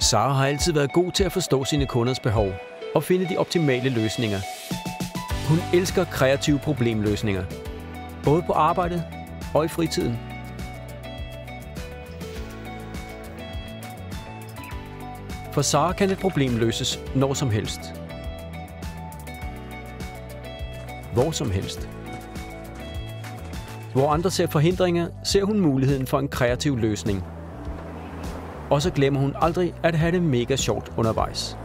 Sara har altid været god til at forstå sine kunders behov og finde de optimale løsninger. Hun elsker kreative problemløsninger, både på arbejdet og i fritiden. For Sara kan et problem løses når som helst. Hvor som helst. Hvor andre ser forhindringer, ser hun muligheden for en kreativ løsning. Og så glemmer hun aldrig at have det mega sjovt undervejs.